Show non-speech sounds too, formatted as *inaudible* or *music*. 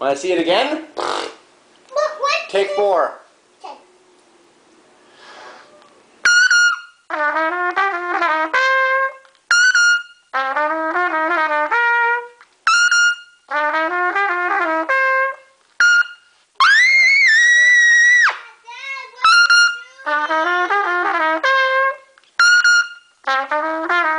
Want to see it again? What? What? Take four. Okay. Uh-huh. *laughs*